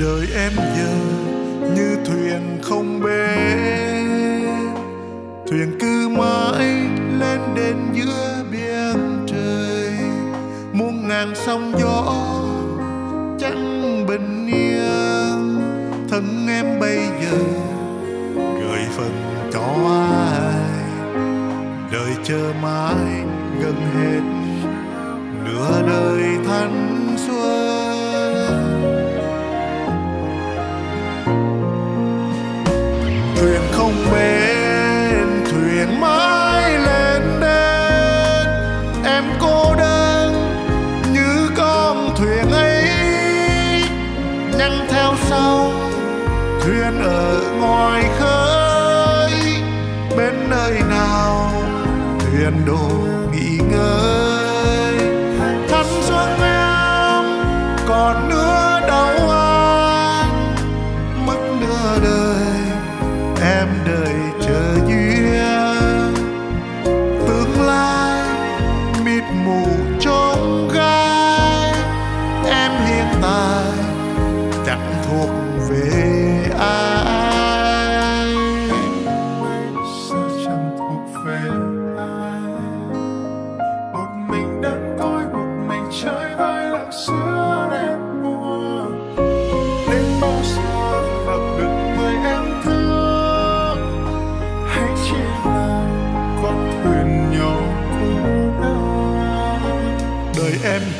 đời em giờ như thuyền không bến thuyền cứ mãi lên đến giữa biển trời, muôn ngàn sóng gió chẳng bình yên. Thân em bây giờ gửi phần cho ai? Đời chờ mãi gần hết nửa đời thanh xuân. Thuyền ở ngoài khơi. Bên nơi nào thuyền đổ nghỉ ngơi. Thanh xuân em còn nữa đau anh mất nửa đời, em đợi chờ. Em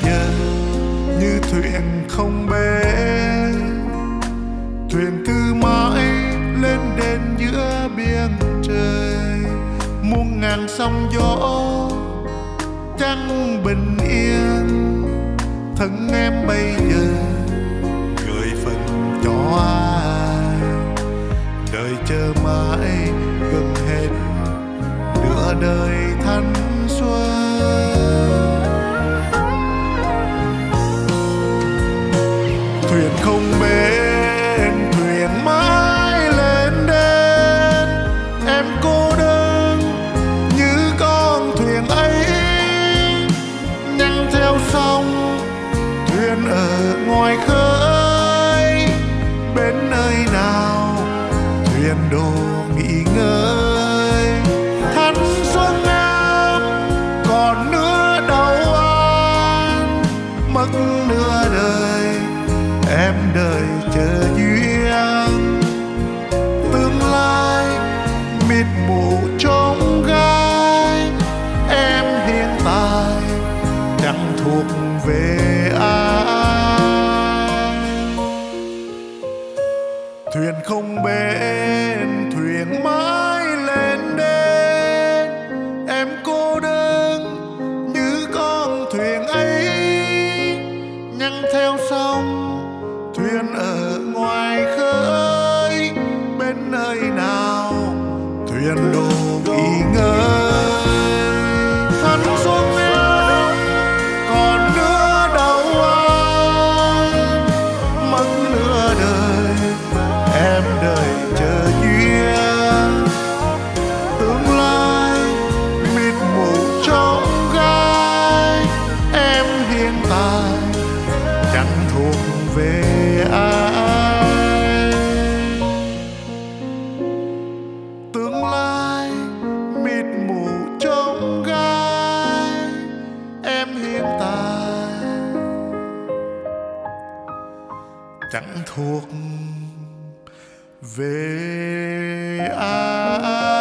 giờ như thuyền không bến thuyền cứ mãi lên đến giữa biển trời muôn ngàn sóng gió chẳng bình yên thân em bây giờ gửi phần cho ai? Đời chờ mãi gần hết nửa đời. Ở ngoài khơi bên nơi nào thuyền đồ sông thuyền ở ngoài khơi bên nơi nào thuyền đồ nghỉ ngơi. Hắn xuống em còn nữa đau oan, mất nửa đời em đợi chờ duyên. Tương lai mịt mù trong gai em hiện tại chẳng thuộc về ai.